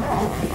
Oh,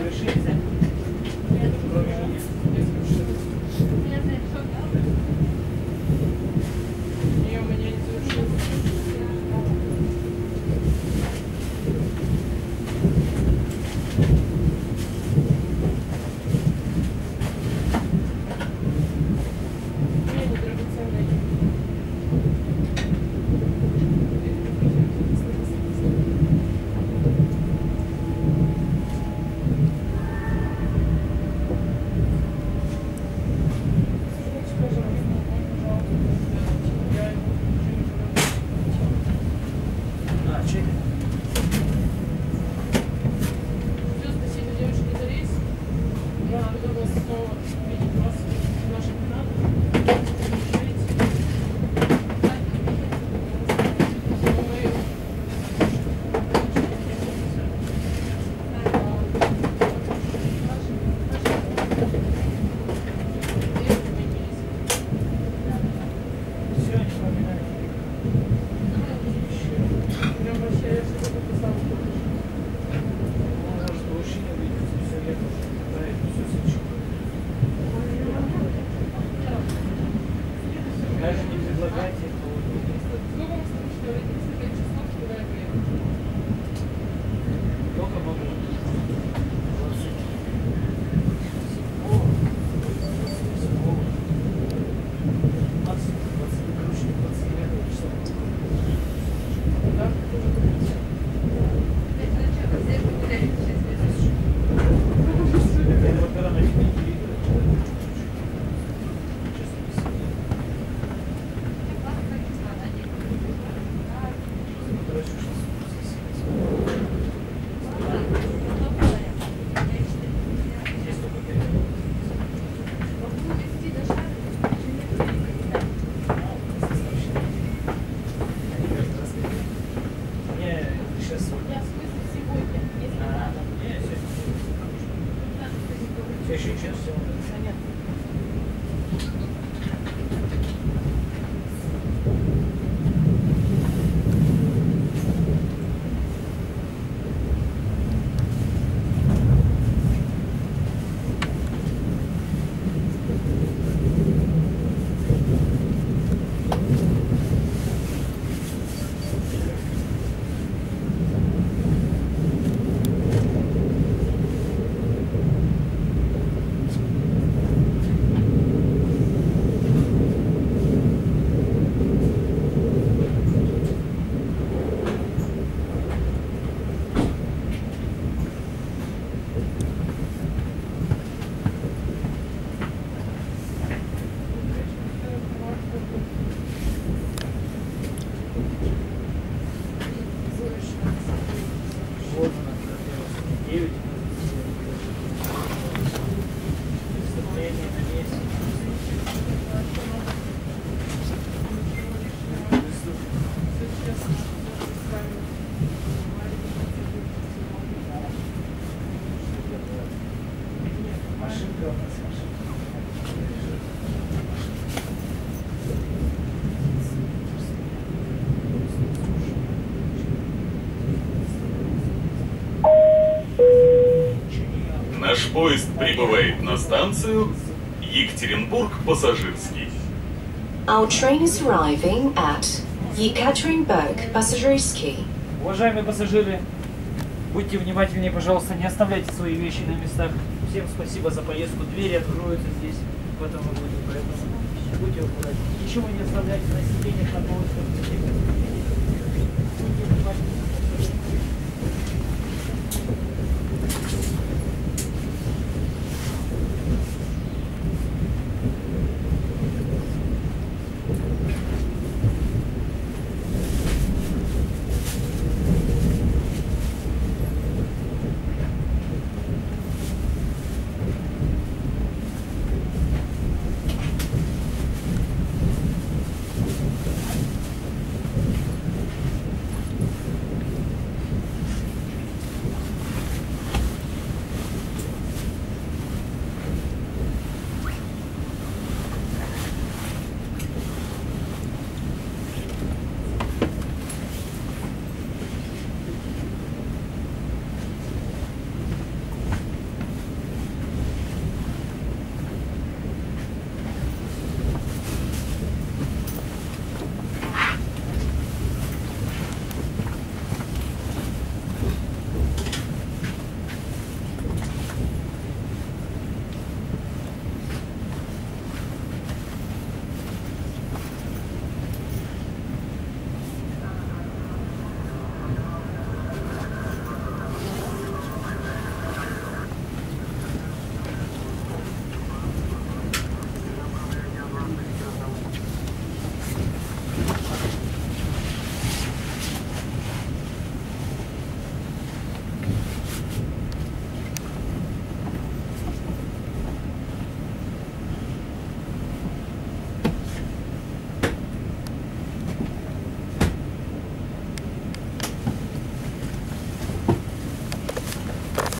Merci. Еще ничего, все. Машинка у нас машинка. Наш поезд прибывает на станцию Екатеринбург пассажирский. Our train is arriving at Yekaterinburg Pasagersky. Уважаемые пассажиры, будьте внимательнее, пожалуйста, не оставляйте свои вещи на местах. Всем спасибо за поездку. Двери откроются здесь, в этом вагоне, поэтому будьте аккуратнее. Ничего не оставляйте на сиденьях, на полочках. Будьте внимательны.